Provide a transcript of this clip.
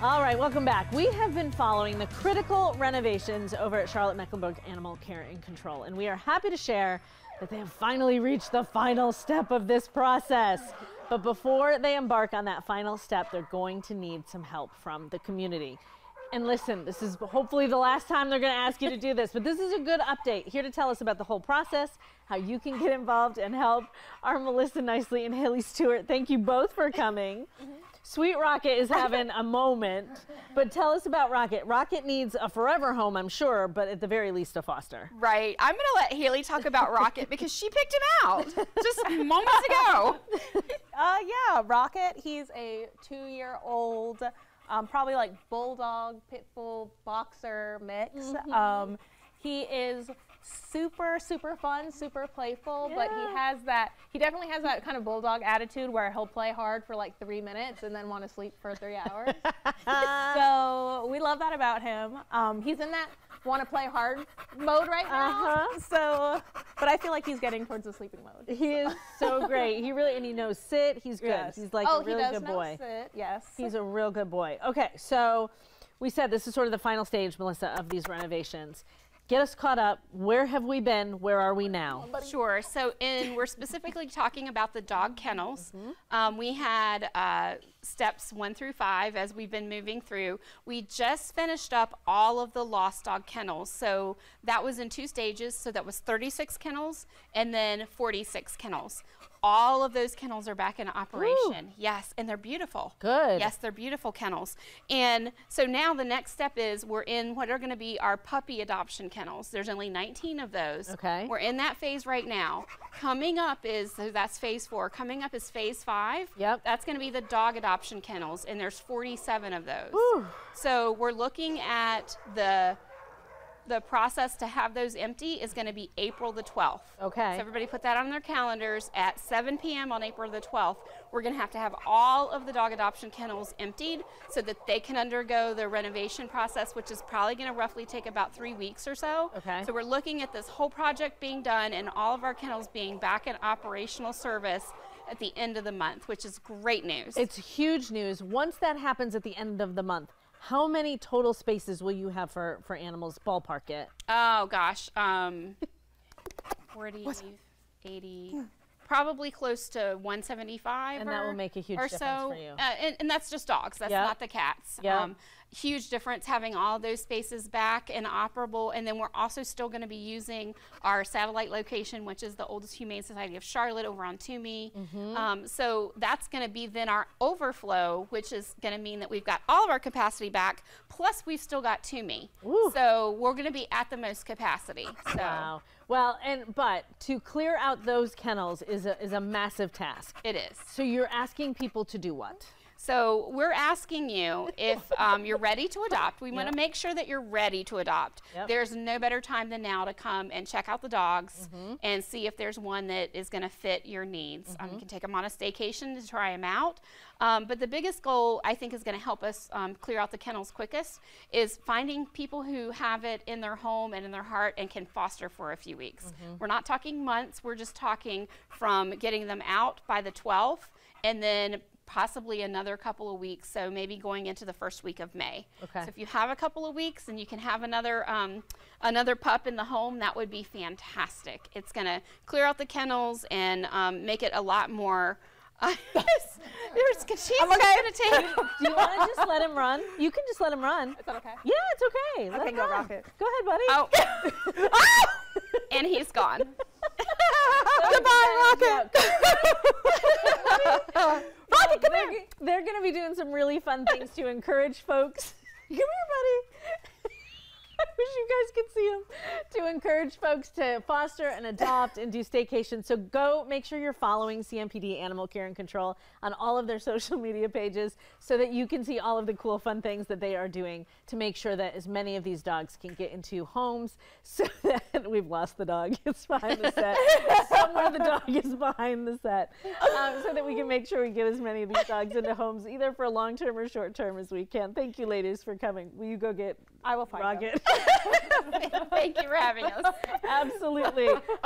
All right, welcome back. We have been following the critical renovations over at Charlotte Mecklenburg Animal Care and Control, and we are happy to share that they have finally reached the final step of this process. But before they embark on that final step, they're going to need some help from the community. And listen, this is hopefully the last time they're going to ask you to do this, but this is a good update. Here to tell us about the whole process, how you can get involved and help are Melissa Nicely and Haley Stewart. Thank you both for coming. Mm-hmm. Sweet Rocket is having a moment, but tell us about Rocket. Rocket needs a forever home, I'm sure, but at the very least a foster. Right. I'm going to let Haley talk about Rocket because she picked him out just moments ago. Uh, yeah, Rocket. He's a two-year-old, um, probably like bulldog, pit bull, boxer mix. Mm-hmm. Um, he is super, super fun, super playful, but he has that. He definitely has that kind of bulldog attitude where he'll play hard for like three minutes and then want to sleep for three hours. so we love that about him. Um, he's in that want to play hard mode right now. Uh-huh. So, but I feel like he's getting towards the sleeping mode. He is so great. He really, and he knows sit. He's good. Yes. He's like oh, a really he does good boy. Sit, yes. He's a real good boy. Okay, so we said this is sort of the final stage, Melissa, of these renovations. Get us caught up. Where have we been? Where are we now? Sure. So, in we're specifically talking about the dog kennels. Um, we had uh, steps one through five as we've been moving through. We just finished up all of the lost dog kennels. So that was in two stages. So that was 36 kennels and then 46 kennels. All of those kennels are back in operation. Yes, and they're beautiful. Good. Yes, they're beautiful kennels. And so now the next step is we're in what are going to be our puppy adoption kennels. There's only 19 of those. Okay. We're in that phase right now. Coming up is, so that's phase four. Coming up is phase five. Yep. That's going to be the dog adoption kennels, and there's 47 of those. Whew. So we're looking at the the process to have those empty is going to be April the 12th. Okay. So everybody put that on their calendars at 7 p.m. on April the 12th. We're going to have to have all of the dog adoption kennels emptied so that they can undergo the renovation process, which is probably going to roughly take about three weeks or so. Okay. So we're looking at this whole project being done and all of our kennels being back in operational service at the end of the month, which is great news. It's huge news. Once that happens at the end of the month, how many total spaces will you have for, for animals? Ballpark it. Oh gosh, um, 40, 80, probably close to 175. And that will make a huge or difference so. for you. Uh, and, and that's just dogs. That's Yep. not the cats. Yep. Huge difference having all those spaces back and operable. And then we're also still going to be using our satellite location, which is the oldest humane society of Charlotte over on Toomey. Mm-hmm. Um, so that's going to be then our overflow, which is going to mean that we've got all of our capacity back. Plus, we've still got Toomey. So we're going to be at the most capacity. So. Wow. Well, and but to clear out those kennels is a, is a massive task. It is. So you're asking people to do what? So we're asking you if um, you're ready to adopt. We want to make sure that you're ready to adopt. Yep. There's no better time than now to come and check out the dogs Mm-hmm. and see if there's one that is going to fit your needs. Um, Mm-hmm. you can take them on a staycation to try them out. Um, but the biggest goal I think is going to help us um, clear out the kennels quickest is finding people who have it in their home and in their heart and can foster for a few weeks. Mm-hmm. We're not talking months. We're just talking from getting them out by the 12th and then possibly another couple of weeks, so maybe going into the first week of May. Okay. So if you have a couple of weeks and you can have another um, another pup in the home, that would be fantastic. It's going to clear out the kennels and um, make it a lot more. Uh, there's, she's I'm okay. going to take. Do you want to just let him run? You can just let him run. Is that okay? Yeah, it's okay. Let Okay, him go, run. Rocket. Go ahead, buddy. Oh. and he's gone. Goodbye, Rocket. Rocket, come they're, They're going to be doing some really fun things to encourage folks. Come here, buddy. I wish you guys could see him. To encourage folks to foster and adopt and do staycation. So go make sure you're following CMPD Animal Care and Control on all of their social media pages so that you can see all of the cool, fun things that they are doing to make sure that as many of these dogs can get into homes so that we've lost the dog. It's behind the set. Somewhere the dog is behind the set. Um, so that we can make sure we get as many of these dogs into homes, either for long term or short term as we can. Thank you, ladies, for coming. Will you go get I will find. Rocket? Thank you for having us. Absolutely.